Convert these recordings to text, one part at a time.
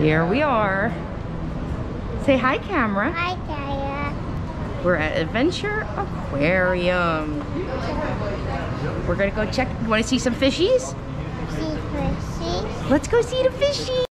Here we are. Say hi, camera. Hi, Daya. We're at Adventure Aquarium. We're gonna go check. You wanna see some fishies? See fishes. Let's go see the fishies.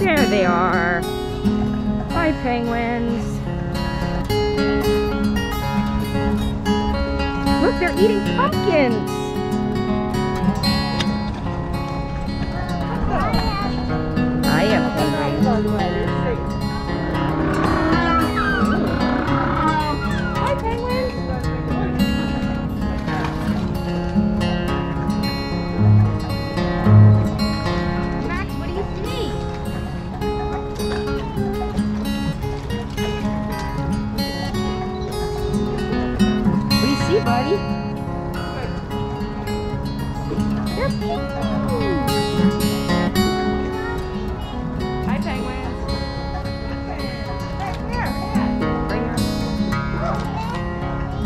There they are. Hi, penguins. Look, they're eating pumpkins. I am penguins. What do you see, buddy? Hi, penguins.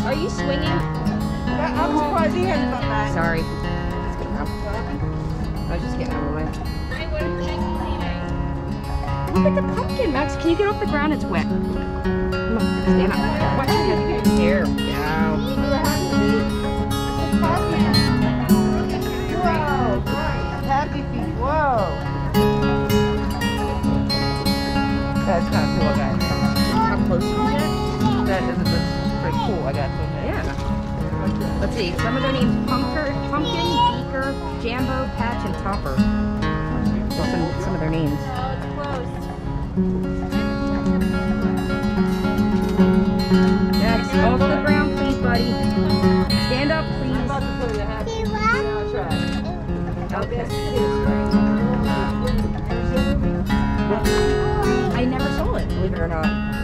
Are you swinging? I'm surprised he hasn't come back. Sorry. I was just getting out of the way. Look at the pumpkin, Max. Can you get off the ground? It's wet. Come on, stand up. Watch your. Feet. Whoa. That's kind of cool, guys. How close is it? That is that's pretty cool. I got to admit. Yeah. Let's see. Some of their names: Punker, Pumpkin, Beaker, Jambo, Patch, and Topper. Some, some of their names. Max, off the ground, please, buddy. Stand up, I'm please. about I never saw it, believe it or not.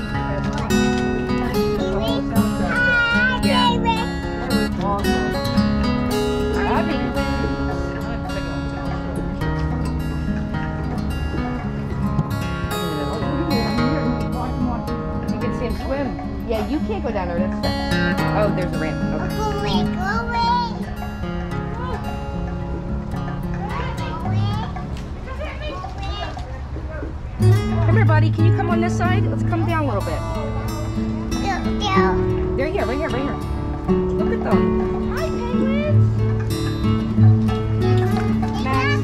Side? Let's come down a little bit. Go, go. They're here, right here, right here. Look at them. Hi, penguins. Max,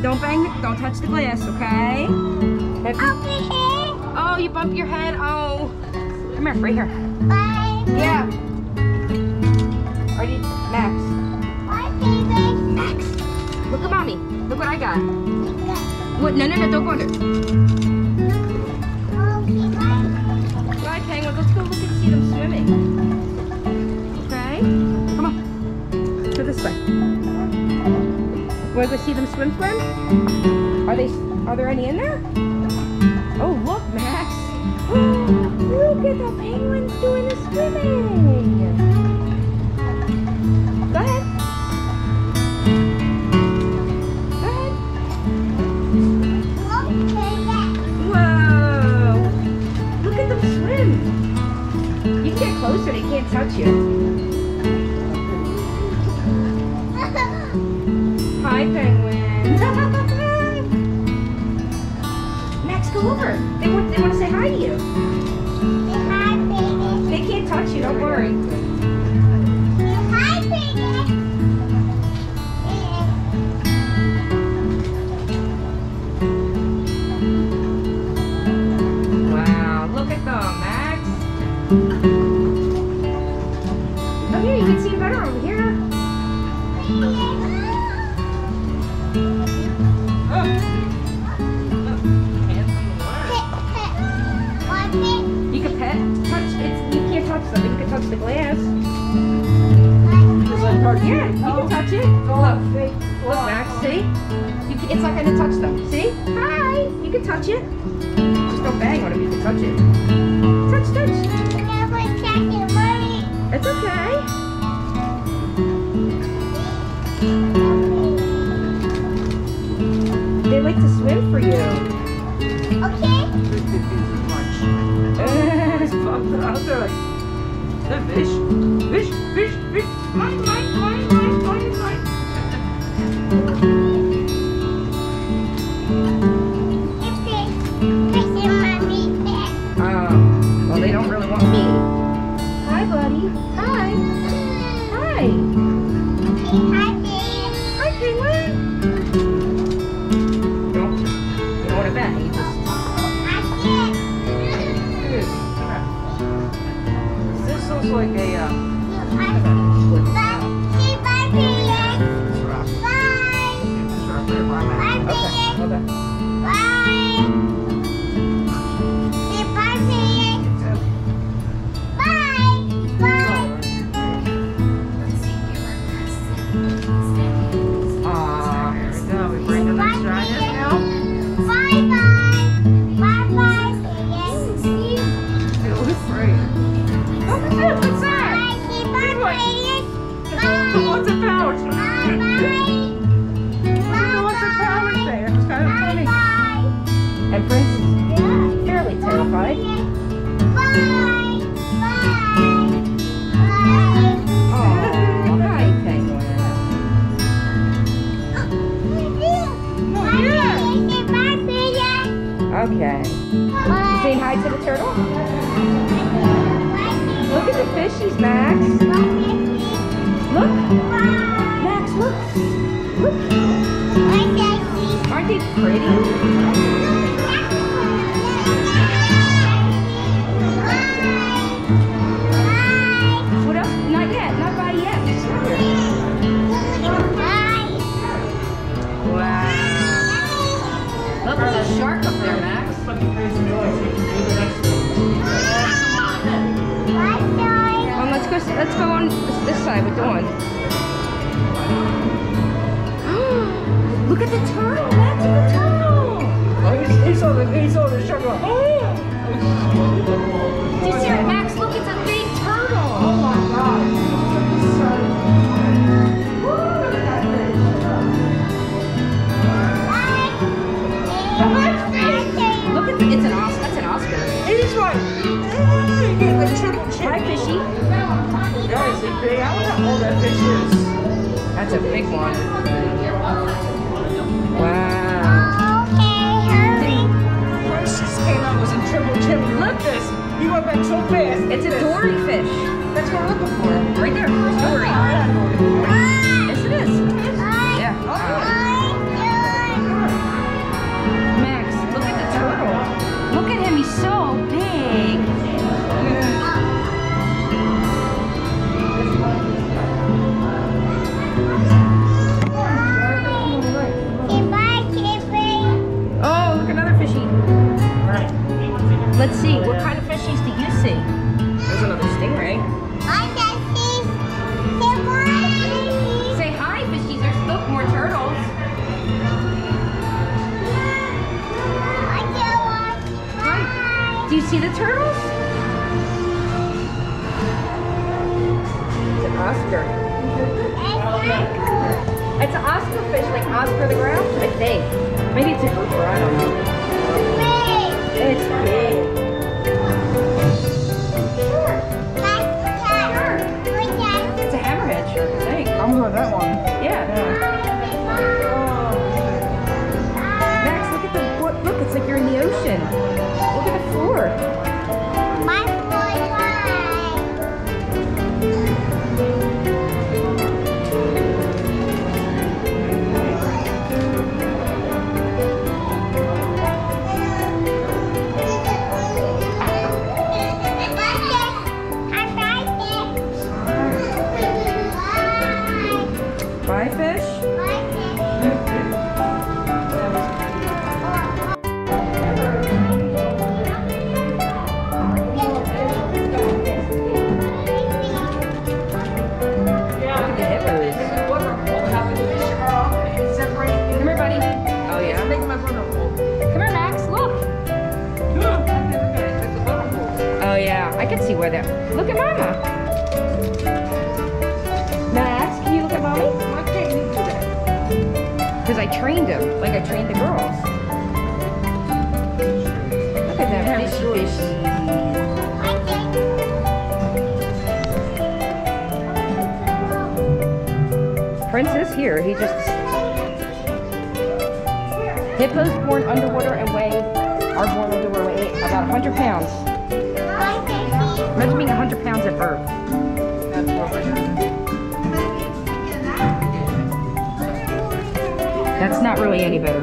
don't bang, don't touch the glass, okay? You- oh, you bumped your head. Oh, come here, right here. Bye. Yeah. You Max? Favorite. Max. Look at mommy. Look what I got. What? No, no, no. Don't go under. Swimming. Okay. Come on. Go this way. Want to go see them swim? Swim? Are they? Are there any in there? It's not gonna touch them. See? Hi, you can touch it. Just don't bang on it, you can touch it. Touch, touch. It's okay. They like to swim for you. Okay. pumped out there like, the fish, fish, fish, To the turtle? Look at the fishies, Max. Look. Max, look. Look. Aren't they pretty? Shark up there, Max. Well, let's go. Let's go on this, side with Dawn. Look at the turtle. That's a turtle. Oh, he's, he's on the, he's on the sugar. Oh! Do you see Big. I wonder how old that fish is. That's a big one. Wow. Okay, First just came out was a triple chip. Look at this. He went back so fast. It's a dory fish. That's what we're looking for. Bye, fishies. Say bye, fishies. Say hi, fishies. There's look more turtles. I can't watch. Bye. Do you see the turtles? It's an Oscar. It's an Oscar fish, like Oscar the Grouch, I think. Maybe it's a grouper, I don't know. Look at the floor. Look at Mama. Max, can you look at Mommy? Because I trained him, like I trained the girls. Look at them Yeah, fish, sure. fishy. Prince is here. He just hippos born underwater and weigh are born underwater weigh about 100 pounds. Imagine being 100 pounds at birth. That's not really any better.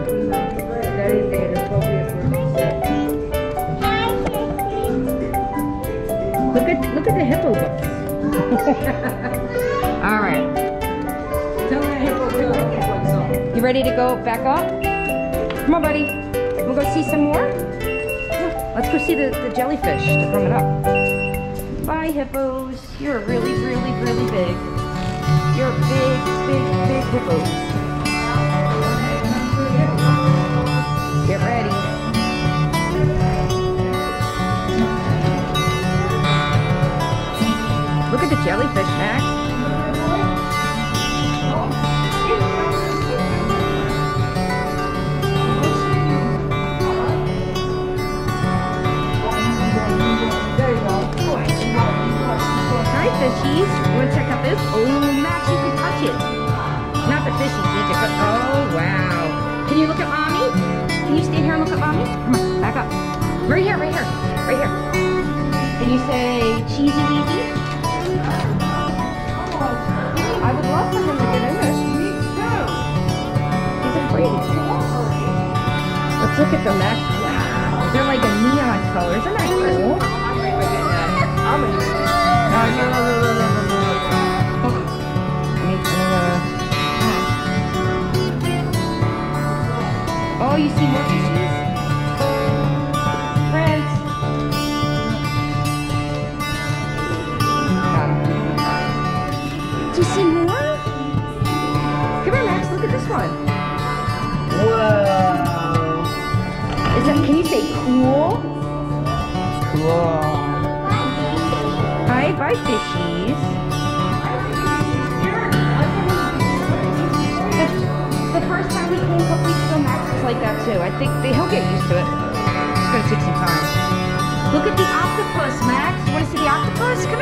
Look at look at the hippo books. All right. You ready to go back up? Come on, buddy. We'll go see some more. Let's go see the, the jellyfish to come it up. Bye, hippos. You're really, really, really big. You're big, big, big hippos. Get ready. Look at the jellyfish, Max. You want to check out this? Oh, Max, you can touch it. Not the need to go. Oh, wow. Can you look at mommy? Can you stand here and look at mommy? Come on, back up. Right here, right here, right here. Can you say cheesy weezy? I would love for him to get in there. He's afraid. Let's look at them, Max. Wow. They're like a neon color. Isn't that cool? I'm Oh, you see more fishies? Prince. Got 'em. Do you see more? Come here, Max. Look at this one. Whoa. Is that? Can you say cool? Cool. Bye, fishies. The, first time we came weeks ago, Max was like that too. I think they, he'll get used to it. It's gonna take some time. Look at the octopus, Max. You wanna see the octopus?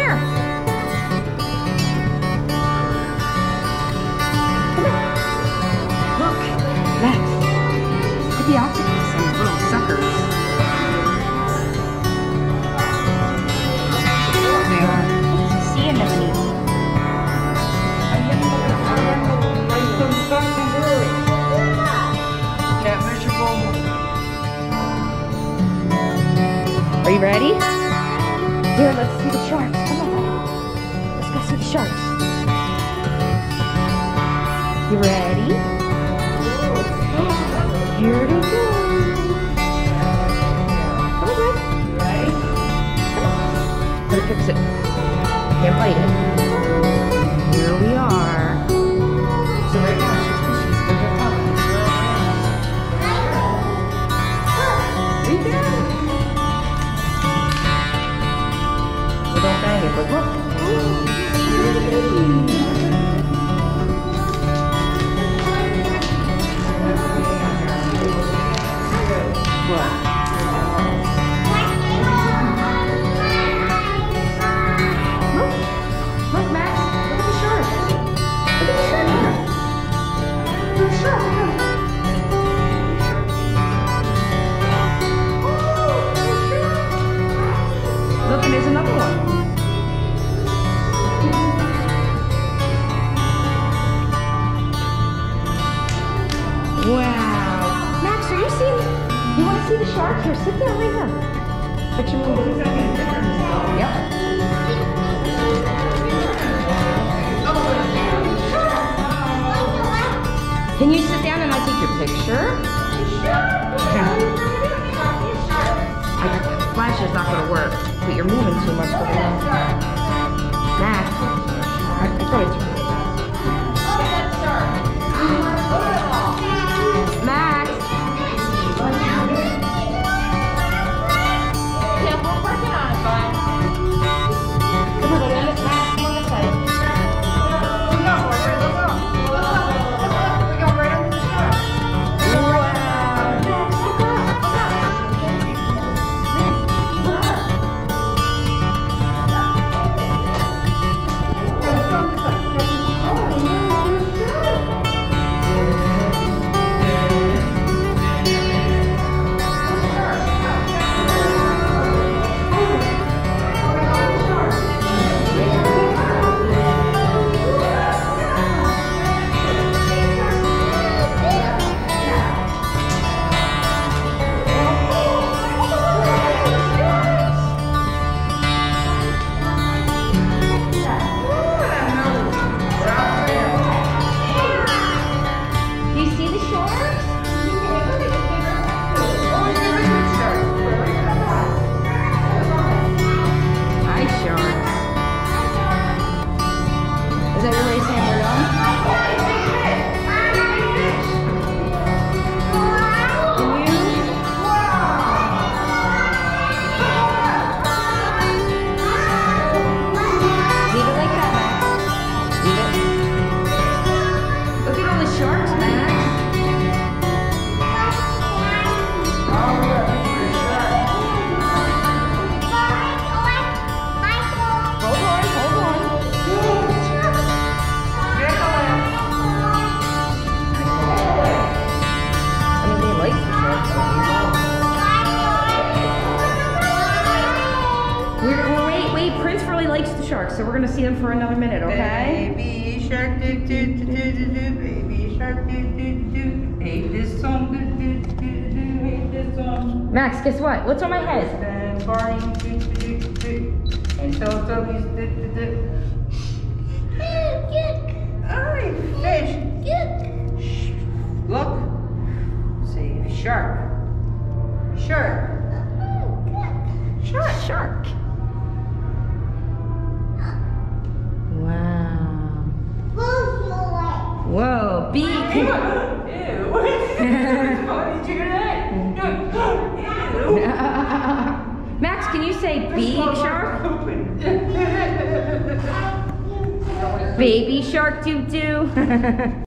Can you sit down and I'll take your picture? I, flash is not going to work, but you're moving too much for the Max, I, I thought it's. For another minute, okay? Baby shark, do do do do do do. Baby shark, do do do do. Hate this song, do do do do. This song. Max, guess what? What's on my head? And barney, do do do do. And Teletubbies, do do do. Ay, fish. Shh. Look. Say shark. Shark. Shark. Shark. Whoa, big. Ew. What did you do that? Max, can you say big shark? Baby shark doo doo.